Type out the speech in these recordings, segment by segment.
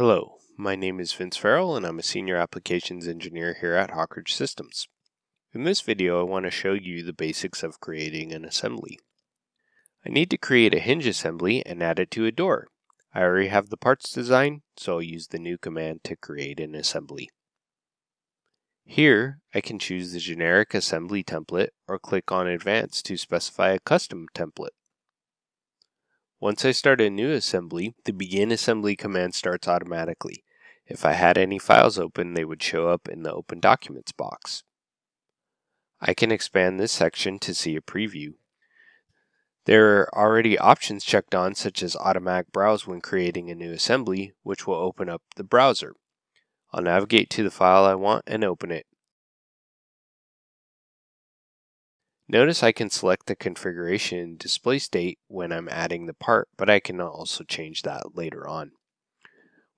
Hello, my name is Vince Farrell and I'm a Senior Applications Engineer here at Hawk Ridge Systems. In this video I want to show you the basics of creating an assembly. I need to create a hinge assembly and add it to a door. I already have the parts design, so I'll use the new command to create an assembly. Here, I can choose the generic assembly template or click on Advanced to specify a custom template. Once I start a new assembly, the begin assembly command starts automatically. If I had any files open, they would show up in the Open Documents box. I can expand this section to see a preview. There are already options checked on such as automatic browse when creating a new assembly, which will open up the browser. I'll navigate to the file I want and open it. Notice I can select the configuration display state when I'm adding the part, but I can also change that later on.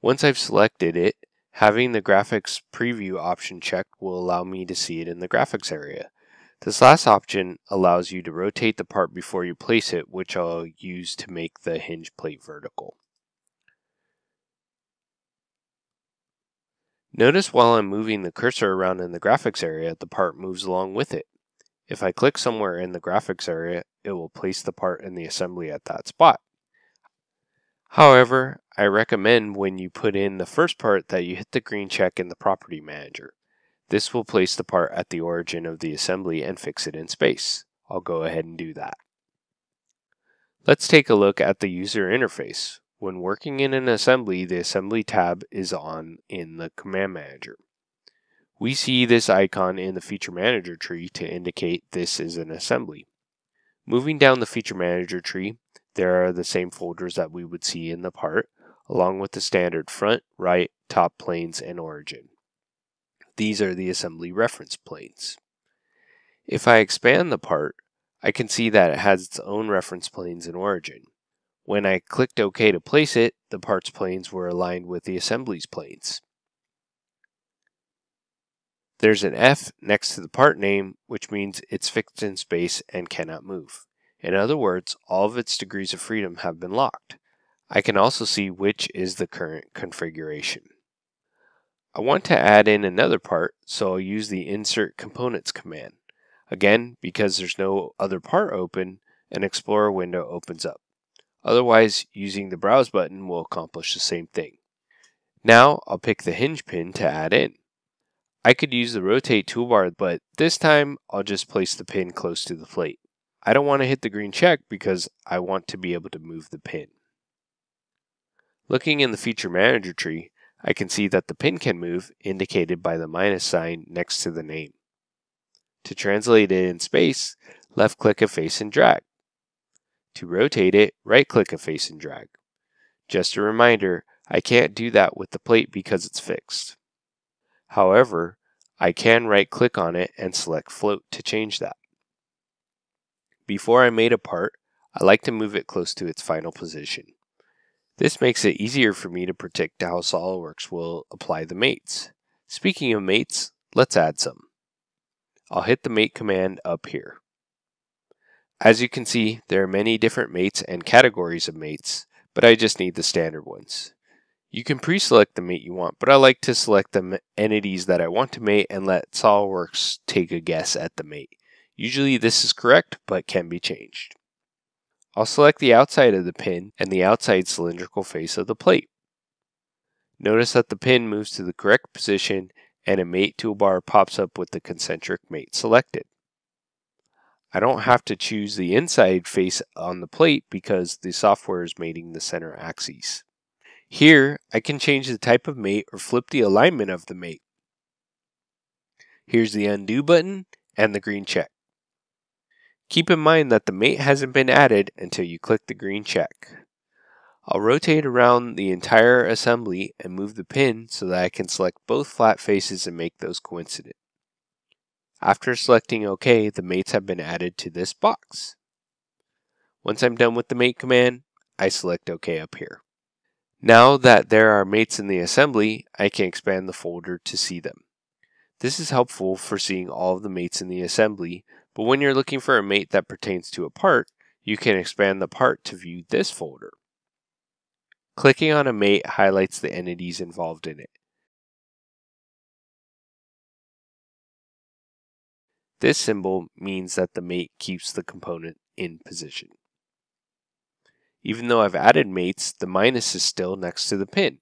Once I've selected it, having the graphics preview option checked will allow me to see it in the graphics area. This last option allows you to rotate the part before you place it, which I'll use to make the hinge plate vertical. Notice while I'm moving the cursor around in the graphics area, the part moves along with it. If I click somewhere in the graphics area, it will place the part in the assembly at that spot. However, I recommend when you put in the first part that you hit the green check in the property manager. This will place the part at the origin of the assembly and fix it in space. I'll go ahead and do that. Let's take a look at the user interface. When working in an assembly, the Assembly tab is on in the Command Manager. We see this icon in the Feature Manager tree to indicate this is an assembly. Moving down the Feature Manager tree, there are the same folders that we would see in the part, along with the standard front, right, top planes, and origin. These are the assembly reference planes. If I expand the part, I can see that it has its own reference planes and origin. When I clicked OK to place it, the parts planes were aligned with the assembly's planes. There's an F next to the part name, which means it's fixed in space and cannot move. In other words, all of its degrees of freedom have been locked. I can also see which is the current configuration. I want to add in another part, so I'll use the Insert Components command. Again, because there's no other part open, an Explorer window opens up. Otherwise, using the Browse button will accomplish the same thing. Now, I'll pick the hinge pin to add in. I could use the rotate toolbar, but this time I'll just place the pin close to the plate. I don't want to hit the green check because I want to be able to move the pin. Looking in the feature manager tree, I can see that the pin can move, indicated by the minus sign next to the name. To translate it in space, left click a face and drag. To rotate it, right click a face and drag. Just a reminder, I can't do that with the plate because it's fixed. However, I can right click on it and select float to change that. Before I mate a part, I like to move it close to its final position. This makes it easier for me to predict how SOLIDWORKS will apply the mates. Speaking of mates, let's add some. I'll hit the mate command up here. As you can see, there are many different mates and categories of mates, but I just need the standard ones. You can pre-select the mate you want, but I like to select the entities that I want to mate and let SOLIDWORKS take a guess at the mate. Usually this is correct, but can be changed. I'll select the outside of the pin and the outside cylindrical face of the plate. Notice that the pin moves to the correct position and a mate toolbar pops up with the concentric mate selected. I don't have to choose the inside face on the plate because the software is mating the center axes. Here, I can change the type of mate or flip the alignment of the mate. Here's the undo button and the green check. Keep in mind that the mate hasn't been added until you click the green check. I'll rotate around the entire assembly and move the pin so that I can select both flat faces and make those coincident. After selecting OK, the mates have been added to this box. Once I'm done with the mate command, I select OK up here. Now that there are mates in the assembly, I can expand the folder to see them. This is helpful for seeing all of the mates in the assembly, but when you're looking for a mate that pertains to a part, you can expand the part to view this folder. Clicking on a mate highlights the entities involved in it. This symbol means that the mate keeps the component in position. Even though I've added mates, the minus is still next to the pin.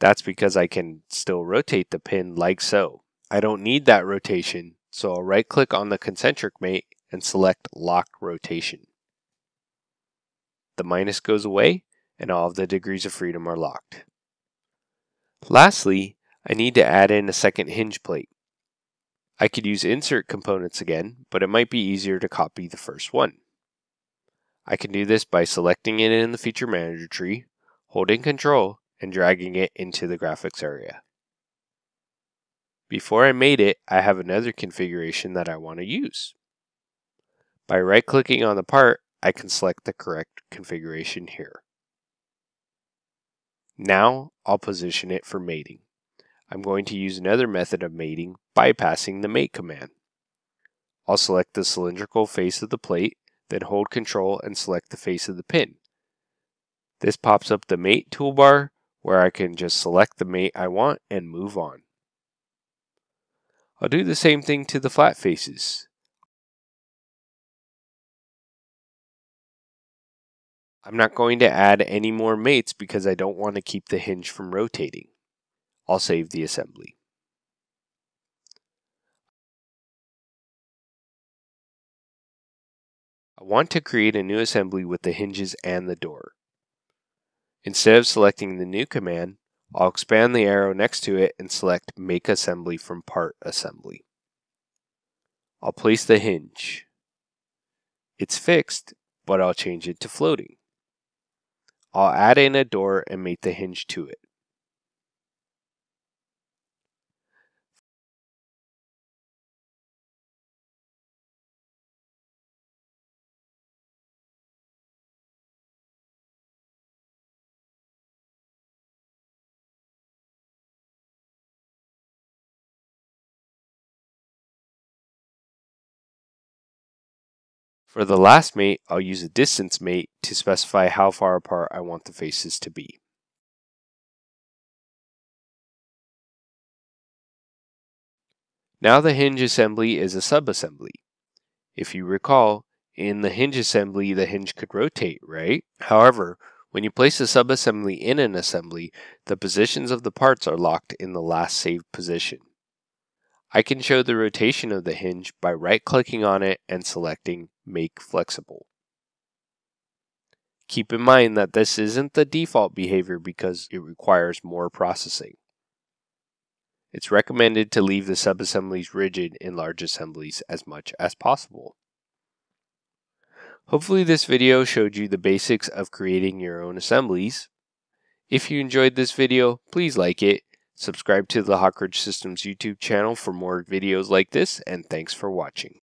That's because I can still rotate the pin like so. I don't need that rotation, so I'll right click on the concentric mate and select Lock Rotation. The minus goes away and all of the degrees of freedom are locked. Lastly, I need to add in a second hinge plate. I could use insert components again, but it might be easier to copy the first one. I can do this by selecting it in the Feature Manager tree, holding Control, and dragging it into the graphics area. Before I mate it, I have another configuration that I want to use. By right-clicking on the part, I can select the correct configuration here. Now, I'll position it for mating. I'm going to use another method of mating, bypassing the mate command. I'll select the cylindrical face of the plate then hold Control and select the face of the pin. This pops up the mate toolbar where I can just select the mate I want and move on. I'll do the same thing to the flat faces. I'm not going to add any more mates because I don't want to keep the hinge from rotating. I'll save the assembly. I want to create a new assembly with the hinges and the door. Instead of selecting the new command, I'll expand the arrow next to it and select Make Assembly from Part Assembly. I'll place the hinge. It's fixed, but I'll change it to floating. I'll add in a door and mate the hinge to it. For the last mate, I'll use a distance mate to specify how far apart I want the faces to be. Now the hinge assembly is a subassembly. If you recall, in the hinge assembly, the hinge could rotate, right? However, when you place a subassembly in an assembly, the positions of the parts are locked in the last saved position. I can show the rotation of the hinge by right-clicking on it and selecting Make Flexible. Keep in mind that this isn't the default behavior because it requires more processing. It's recommended to leave the subassemblies rigid in large assemblies as much as possible. Hopefully this video showed you the basics of creating your own assemblies. If you enjoyed this video, please like it Subscribe to the Hawk Ridge Systems YouTube channel for more videos like this, and thanks for watching.